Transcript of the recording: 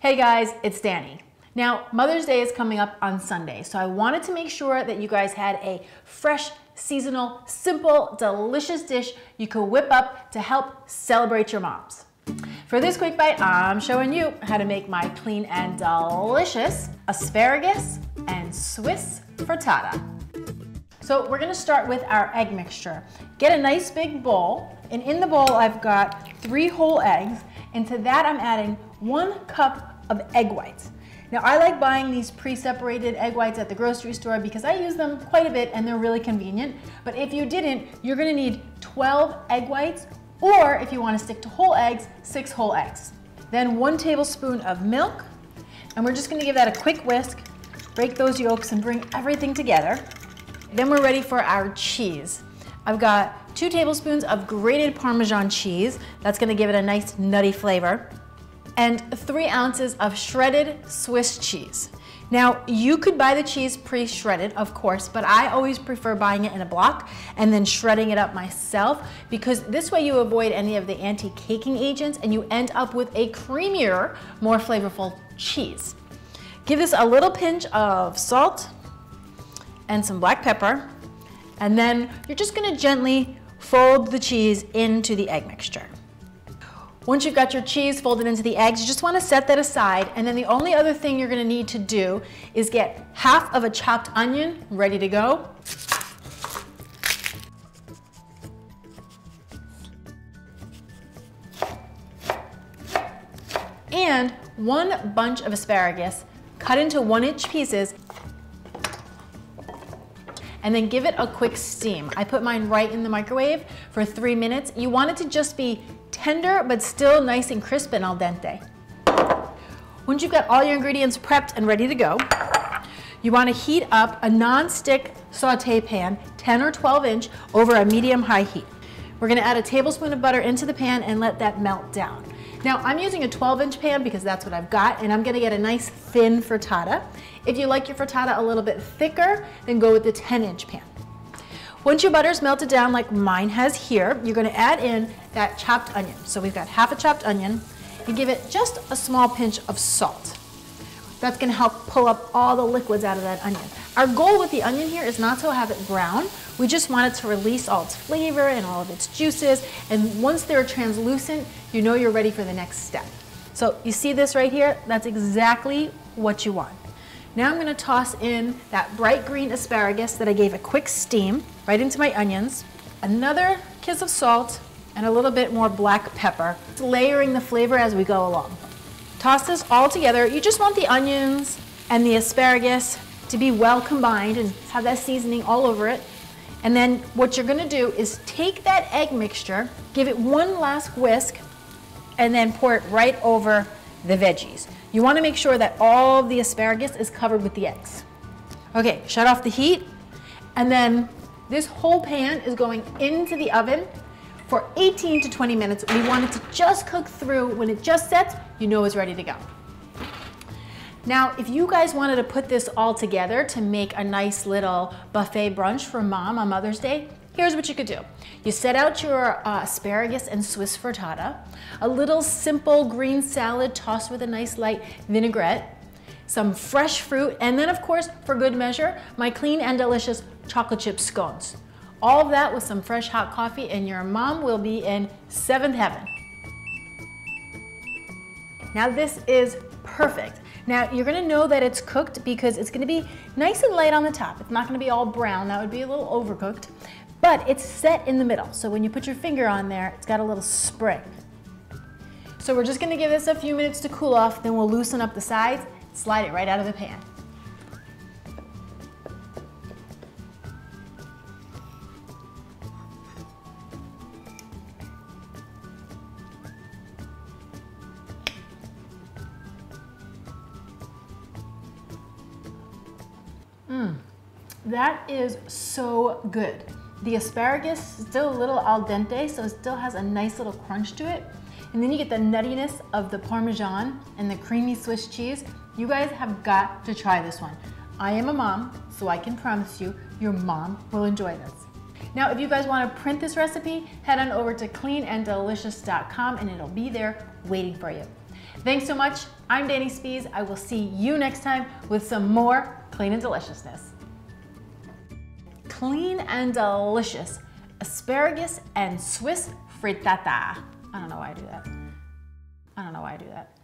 Hey guys, it's Dani. Now, Mother's Day is coming up on Sunday, so I wanted to make sure that you guys had a fresh, seasonal, simple, delicious dish you could whip up to help celebrate your moms. For this quick bite, I'm showing you how to make my clean and delicious asparagus and Swiss frittata. So we're gonna start with our egg mixture. Get a nice big bowl, and in the bowl I've got three whole eggs, and to that I'm adding one cup of egg whites. Now I like buying these pre-separated egg whites at the grocery store because I use them quite a bit and they're really convenient. But if you didn't, you're gonna need 12 egg whites or if you wanna stick to whole eggs, six whole eggs. Then one tablespoon of milk and we're just gonna give that a quick whisk, break those yolks and bring everything together. Then we're ready for our cheese. I've got two tablespoons of grated Parmesan cheese. That's gonna give it a nice nutty flavor and three ounces of shredded Swiss cheese. Now, you could buy the cheese pre-shredded, of course, but I always prefer buying it in a block and then shredding it up myself because this way you avoid any of the anti-caking agents and you end up with a creamier, more flavorful cheese. Give this a little pinch of salt and some black pepper, and then you're just gonna gently fold the cheese into the egg mixture. Once you've got your cheese folded into the eggs, you just wanna set that aside, and then the only other thing you're gonna need to do is get half of a chopped onion ready to go. And one bunch of asparagus cut into one inch pieces and then give it a quick steam. I put mine right in the microwave for three minutes. You want it to just be tender, but still nice and crisp and al dente. Once you've got all your ingredients prepped and ready to go, you wanna heat up a non-stick saute pan, 10 or 12 inch, over a medium-high heat. We're gonna add a tablespoon of butter into the pan and let that melt down. Now I'm using a 12 inch pan because that's what I've got and I'm gonna get a nice thin frittata. If you like your frittata a little bit thicker, then go with the 10 inch pan. Once your butter's melted down like mine has here, you're gonna add in that chopped onion. So we've got half a chopped onion and give it just a small pinch of salt. That's gonna help pull up all the liquids out of that onion. Our goal with the onion here is not to have it brown. We just want it to release all its flavor and all of its juices. And once they're translucent, you know you're ready for the next step. So you see this right here? That's exactly what you want. Now I'm gonna toss in that bright green asparagus that I gave a quick steam right into my onions, another kiss of salt, and a little bit more black pepper, layering the flavor as we go along. Toss this all together. You just want the onions and the asparagus to be well combined and have that seasoning all over it. And then what you're gonna do is take that egg mixture, give it one last whisk, and then pour it right over the veggies. You wanna make sure that all the asparagus is covered with the eggs. Okay, shut off the heat, and then this whole pan is going into the oven for 18 to 20 minutes. We want it to just cook through. When it just sets, you know it's ready to go. Now, if you guys wanted to put this all together to make a nice little buffet brunch for mom on Mother's Day, here's what you could do. You set out your uh, asparagus and Swiss frittata, a little simple green salad tossed with a nice light vinaigrette, some fresh fruit, and then of course, for good measure, my clean and delicious chocolate chip scones. All of that with some fresh hot coffee and your mom will be in seventh heaven. Now this is perfect. Now you're gonna know that it's cooked because it's gonna be nice and light on the top. It's not gonna be all brown, that would be a little overcooked, but it's set in the middle. So when you put your finger on there, it's got a little spring. So we're just gonna give this a few minutes to cool off, then we'll loosen up the sides, slide it right out of the pan. That is so good. The asparagus is still a little al dente, so it still has a nice little crunch to it. And then you get the nuttiness of the Parmesan and the creamy Swiss cheese. You guys have got to try this one. I am a mom, so I can promise you, your mom will enjoy this. Now, if you guys want to print this recipe, head on over to cleananddelicious.com and it'll be there waiting for you. Thanks so much. I'm Dani Spies. I will see you next time with some more clean and deliciousness. Clean and delicious asparagus and Swiss frittata. I don't know why I do that. I don't know why I do that.